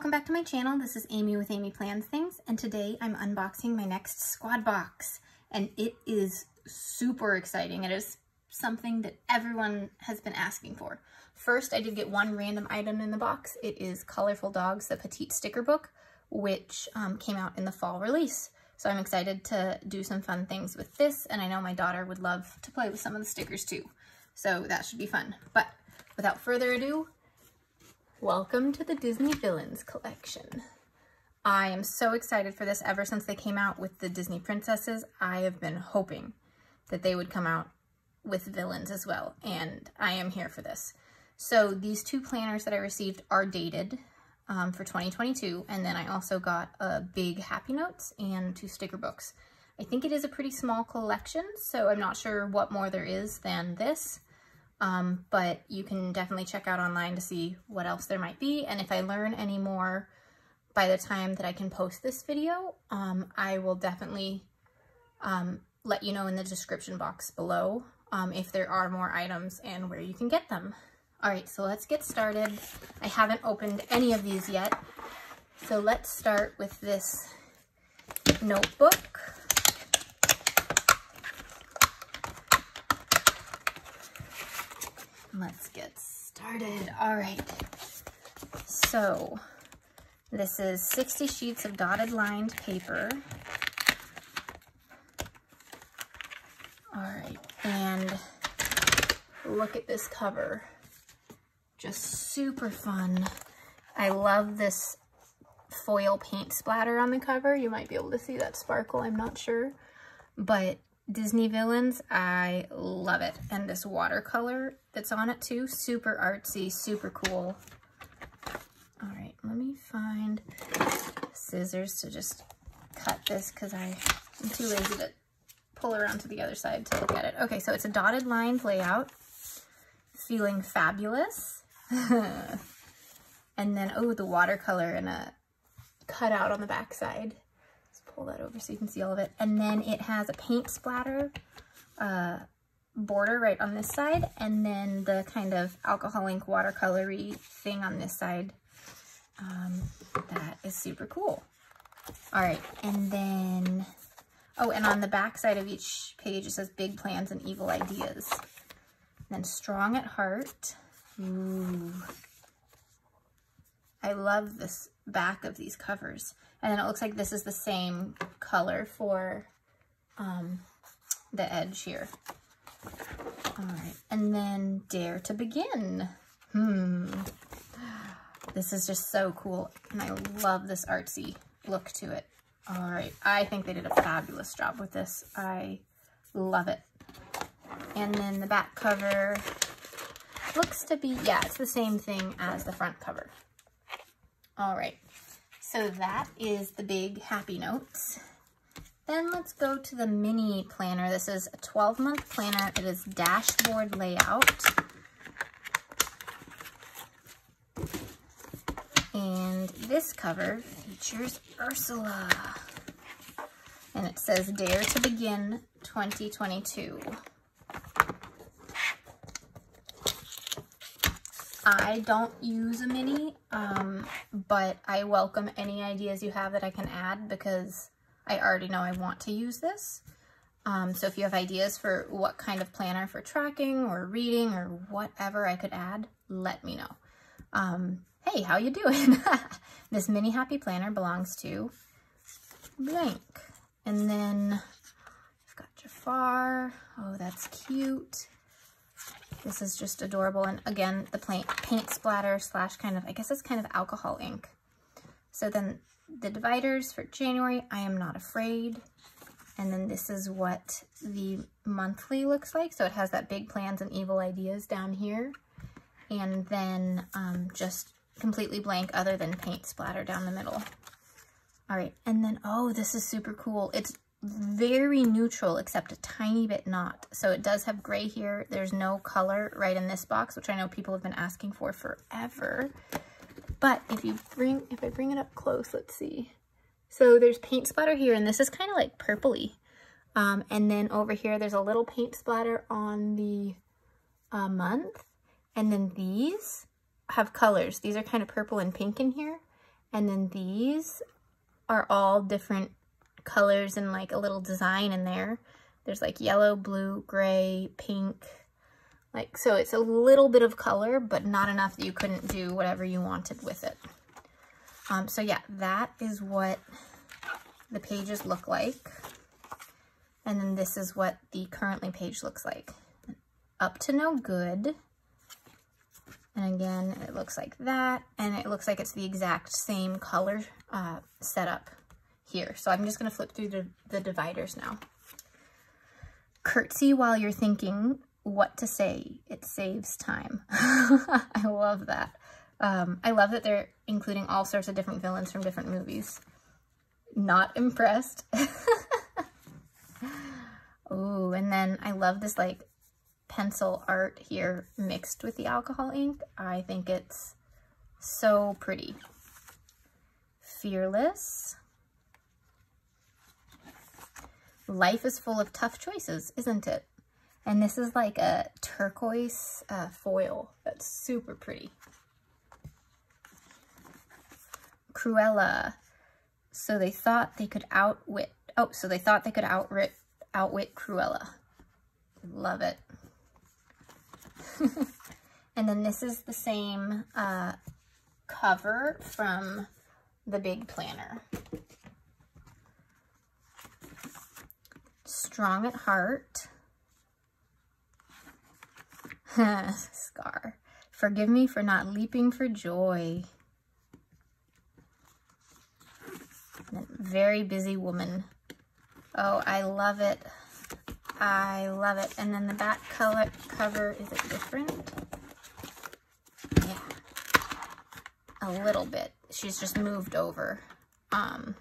welcome back to my channel. This is Amy with Amy Plans Things, and today I'm unboxing my next squad box, and it is super exciting. It is something that everyone has been asking for. First, I did get one random item in the box. It is Colorful Dogs, the Petite Sticker Book, which um, came out in the fall release. So I'm excited to do some fun things with this, and I know my daughter would love to play with some of the stickers too. So that should be fun. But without further ado, Welcome to the Disney Villains collection. I am so excited for this ever since they came out with the Disney princesses. I have been hoping that they would come out with villains as well, and I am here for this. So these two planners that I received are dated um, for 2022, and then I also got a big Happy Notes and two sticker books. I think it is a pretty small collection, so I'm not sure what more there is than this. Um, but you can definitely check out online to see what else there might be. And if I learn any more by the time that I can post this video, um, I will definitely um, let you know in the description box below um, if there are more items and where you can get them. All right, so let's get started. I haven't opened any of these yet. So let's start with this notebook. Let's get started. All right, so this is 60 sheets of dotted lined paper. All right, and look at this cover. Just super fun. I love this foil paint splatter on the cover. You might be able to see that sparkle, I'm not sure. But Disney Villains, I love it. And this watercolor that's on it too, super artsy, super cool. All right, let me find scissors to just cut this because I'm too lazy to pull around to the other side to at it. Okay, so it's a dotted lined layout. Feeling fabulous. and then, oh, the watercolor and a cutout on the back side pull that over so you can see all of it. And then it has a paint splatter uh, border right on this side, and then the kind of alcohol ink watercolory thing on this side. Um, that is super cool. All right, and then, oh, and on the back side of each page, it says big plans and evil ideas. And then strong at heart. Ooh. I love this back of these covers. And then it looks like this is the same color for um, the edge here. All right, and then Dare to Begin. Hmm. This is just so cool, and I love this artsy look to it. All right, I think they did a fabulous job with this. I love it. And then the back cover looks to be, yeah, it's the same thing as the front cover. All right, so that is the big Happy Notes. Then let's go to the mini planner. This is a 12-month planner. It is dashboard layout. And this cover features Ursula. And it says Dare to Begin 2022. I don't use a mini, um, but I welcome any ideas you have that I can add because I already know I want to use this. Um, so if you have ideas for what kind of planner for tracking or reading or whatever I could add, let me know. Um, hey, how you doing? this mini happy planner belongs to blank. And then I've got Jafar. Oh, that's cute. This is just adorable. And again, the paint, paint splatter slash kind of, I guess it's kind of alcohol ink. So then the dividers for January, I am not afraid. And then this is what the monthly looks like. So it has that big plans and evil ideas down here. And then um, just completely blank other than paint splatter down the middle. All right, and then, oh, this is super cool. It's very neutral except a tiny bit not. So it does have gray here. There's no color right in this box, which I know people have been asking for forever. But if you bring, if I bring it up close, let's see. So there's paint splatter here, and this is kind of like purpley. Um, and then over here, there's a little paint splatter on the uh, month. And then these have colors. These are kind of purple and pink in here. And then these are all different colors and like a little design in there. There's like yellow, blue, gray, pink, like, so it's a little bit of color, but not enough that you couldn't do whatever you wanted with it. Um, so yeah, that is what the pages look like. And then this is what the currently page looks like. Up to no good. And again, it looks like that. And it looks like it's the exact same color uh, setup here. So I'm just gonna flip through the, the dividers now. Curtsy while you're thinking what to say. It saves time. I love that. Um, I love that they're including all sorts of different villains from different movies. Not impressed. oh, and then I love this like pencil art here mixed with the alcohol ink. I think it's so pretty. Fearless. Life is full of tough choices, isn't it? And this is like a turquoise uh, foil that's super pretty. Cruella. So they thought they could outwit, oh, so they thought they could outwit, outwit Cruella. Love it. and then this is the same uh, cover from the big planner. Strong at heart. Scar. Forgive me for not leaping for joy. Very busy woman. Oh, I love it. I love it. And then the back color cover, is it different? Yeah. A little bit. She's just moved over. Um,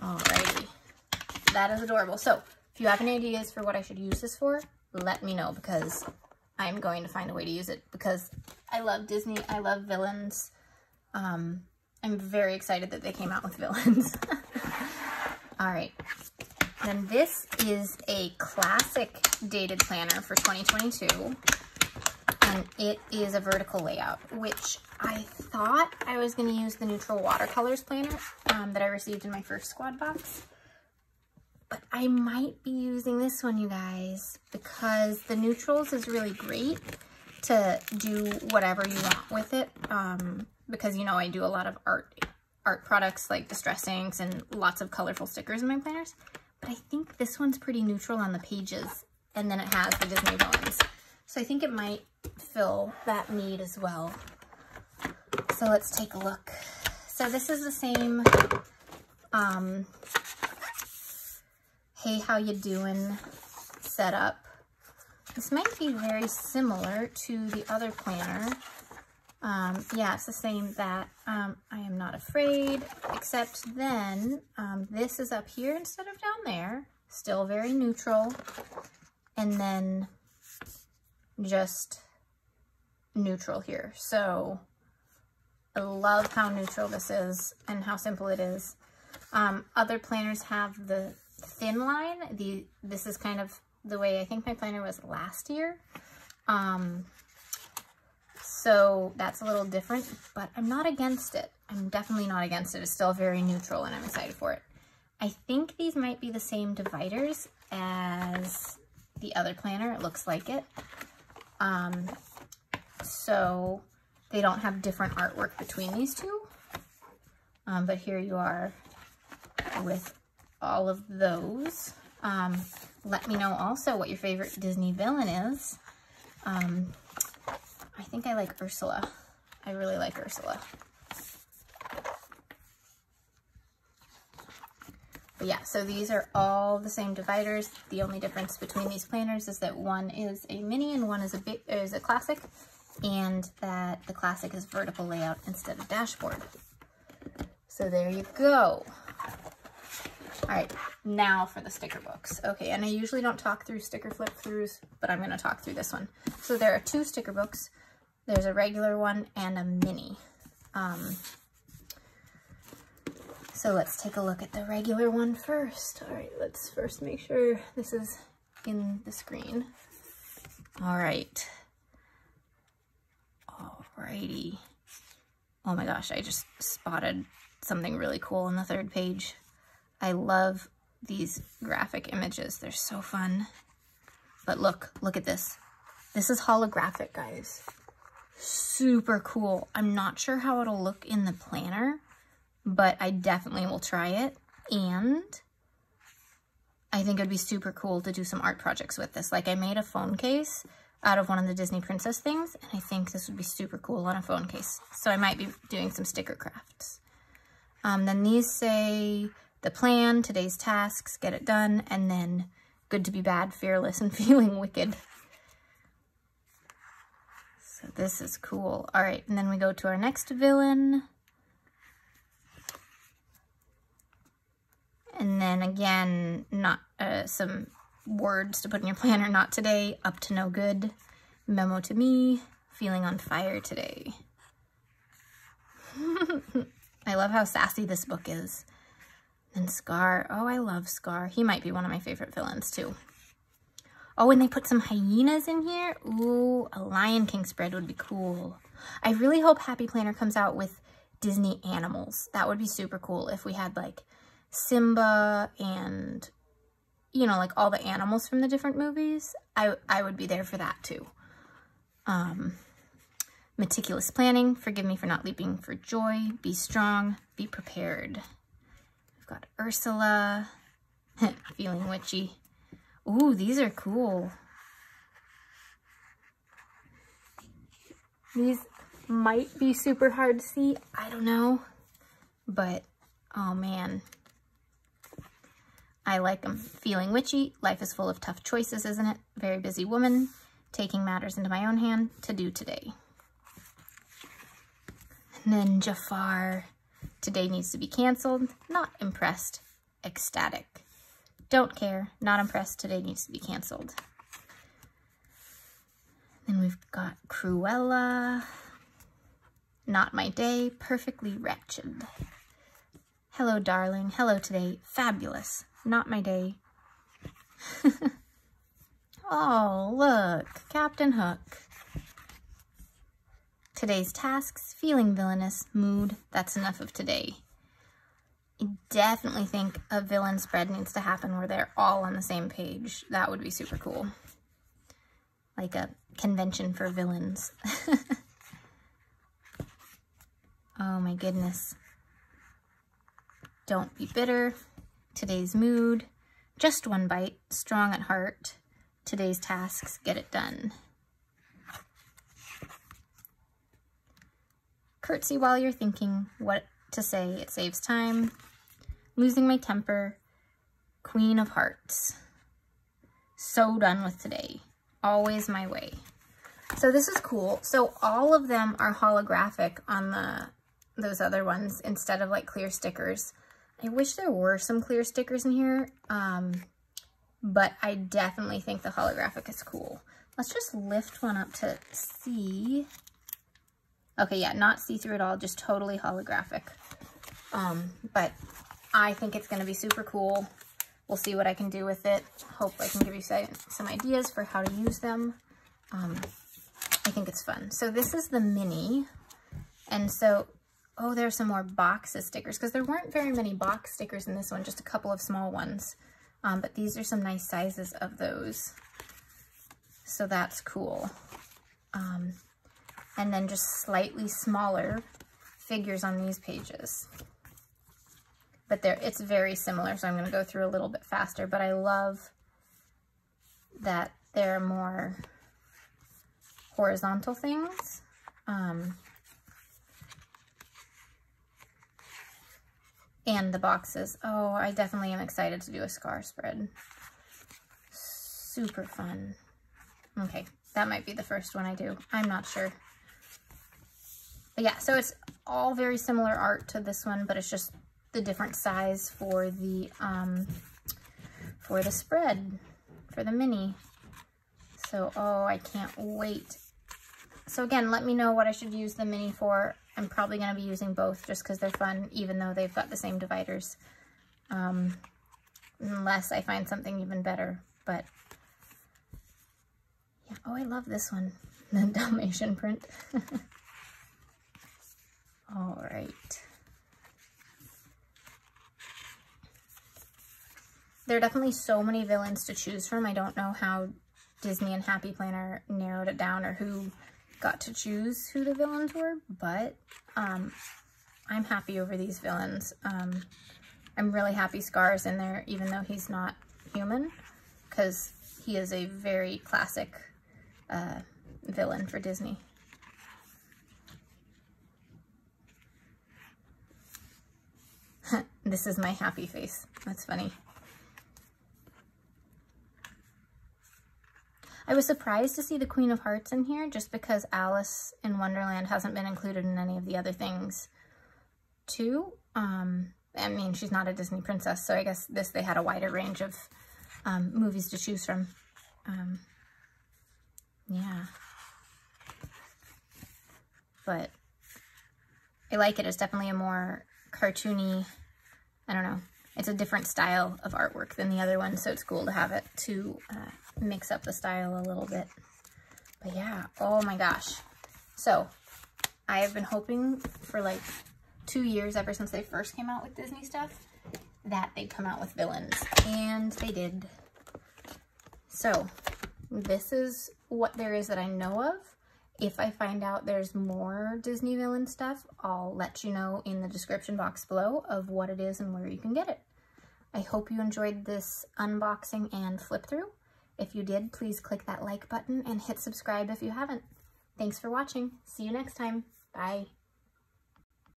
alrighty. That is adorable. So if you have any ideas for what I should use this for, let me know because I'm going to find a way to use it because I love Disney. I love villains. Um, I'm very excited that they came out with villains. All right. Then this is a classic dated planner for 2022. And it is a vertical layout, which I thought I was going to use the neutral watercolors planner um, that I received in my first squad box. But I might be using this one, you guys, because the neutrals is really great to do whatever you want with it. Um, because, you know, I do a lot of art art products like distress inks and lots of colorful stickers in my planners. But I think this one's pretty neutral on the pages. And then it has the Disney villains. So I think it might fill that need as well. So let's take a look. So this is the same um, hey, how you doing setup. This might be very similar to the other planner. Um, yeah, it's the same that um, I am not afraid, except then um, this is up here instead of down there. Still very neutral. And then just neutral here. So I love how neutral this is and how simple it is. Um, other planners have the thin line. The This is kind of the way I think my planner was last year. Um, so that's a little different, but I'm not against it. I'm definitely not against it. It's still very neutral and I'm excited for it. I think these might be the same dividers as the other planner. It looks like it. Um, so they don't have different artwork between these two. Um, but here you are with all of those. Um, let me know also what your favorite Disney villain is. Um, I think I like Ursula. I really like Ursula. But yeah, so these are all the same dividers. The only difference between these planners is that one is a mini and one is a is a classic, and that the classic is vertical layout instead of dashboard. So there you go. All right, now for the sticker books. Okay, and I usually don't talk through sticker flip throughs, but I'm gonna talk through this one. So there are two sticker books. There's a regular one and a mini. Um, so let's take a look at the regular one first. All right, let's first make sure this is in the screen. All right. Alrighty. Oh my gosh, I just spotted something really cool on the third page. I love these graphic images. They're so fun. But look, look at this. This is holographic, guys. Super cool. I'm not sure how it'll look in the planner, but I definitely will try it. And I think it'd be super cool to do some art projects with this. Like I made a phone case out of one of the Disney Princess things, and I think this would be super cool on a phone case. So I might be doing some sticker crafts. Um, then these say the plan, today's tasks, get it done, and then good to be bad, fearless, and feeling wicked. So this is cool. All right, and then we go to our next villain. And then again, not uh, some words to put in your planner, not today, up to no good, memo to me, feeling on fire today. I love how sassy this book is. And Scar, oh, I love Scar. He might be one of my favorite villains too. Oh, and they put some hyenas in here. Ooh, a Lion King spread would be cool. I really hope Happy Planner comes out with Disney animals. That would be super cool if we had like Simba and, you know, like all the animals from the different movies. I, I would be there for that too. Um, meticulous planning. Forgive me for not leaping for joy. Be strong. Be prepared. Got Ursula. Feeling witchy. Ooh, these are cool. These might be super hard to see. I don't know. But, oh man. I like them. Feeling witchy. Life is full of tough choices, isn't it? Very busy woman. Taking matters into my own hand to do today. And then Jafar. Today needs to be canceled. Not impressed. Ecstatic. Don't care. Not impressed. Today needs to be canceled. Then we've got Cruella. Not my day. Perfectly wretched. Hello, darling. Hello today. Fabulous. Not my day. oh, look. Captain Hook. Today's tasks. Feeling villainous. Mood. That's enough of today. I definitely think a villain spread needs to happen where they're all on the same page. That would be super cool. Like a convention for villains. oh my goodness. Don't be bitter. Today's mood. Just one bite. Strong at heart. Today's tasks. Get it done. Curtsy while you're thinking what to say. It saves time. Losing my temper. Queen of Hearts. So done with today. Always my way. So this is cool. So all of them are holographic on the those other ones instead of like clear stickers. I wish there were some clear stickers in here, um, but I definitely think the holographic is cool. Let's just lift one up to see. Okay, yeah, not see-through at all, just totally holographic. Um, but I think it's going to be super cool. We'll see what I can do with it. Hope I can give you some ideas for how to use them. Um, I think it's fun. So this is the mini. And so, oh, there's some more boxes stickers because there weren't very many box stickers in this one, just a couple of small ones. Um, but these are some nice sizes of those. So that's cool. Um, and then just slightly smaller figures on these pages but there it's very similar, so I'm going to go through a little bit faster, but I love that they're more horizontal things. Um, and the boxes. Oh, I definitely am excited to do a scar spread. Super fun. Okay, that might be the first one I do. I'm not sure. But yeah, so it's all very similar art to this one, but it's just the different size for the um, for the spread, for the mini. So, oh, I can't wait. So again, let me know what I should use the mini for. I'm probably going to be using both just because they're fun, even though they've got the same dividers. Um, unless I find something even better. But, yeah. Oh, I love this one. The Dalmatian print. All right. There are definitely so many villains to choose from. I don't know how Disney and Happy Planner narrowed it down or who got to choose who the villains were, but um, I'm happy over these villains. Um, I'm really happy Scar's in there, even though he's not human, because he is a very classic uh, villain for Disney. this is my happy face. That's funny. I was surprised to see the Queen of Hearts in here just because Alice in Wonderland hasn't been included in any of the other things too. Um, I mean, she's not a Disney princess, so I guess this they had a wider range of um, movies to choose from. Um, yeah. But I like it. It's definitely a more cartoony, I don't know, it's a different style of artwork than the other one, so it's cool to have it to uh, mix up the style a little bit. But yeah, oh my gosh. So, I have been hoping for like two years, ever since they first came out with Disney stuff, that they'd come out with villains. And they did. So, this is what there is that I know of. If I find out there's more Disney villain stuff, I'll let you know in the description box below of what it is and where you can get it. I hope you enjoyed this unboxing and flip through. If you did, please click that like button and hit subscribe if you haven't. Thanks for watching. See you next time. Bye.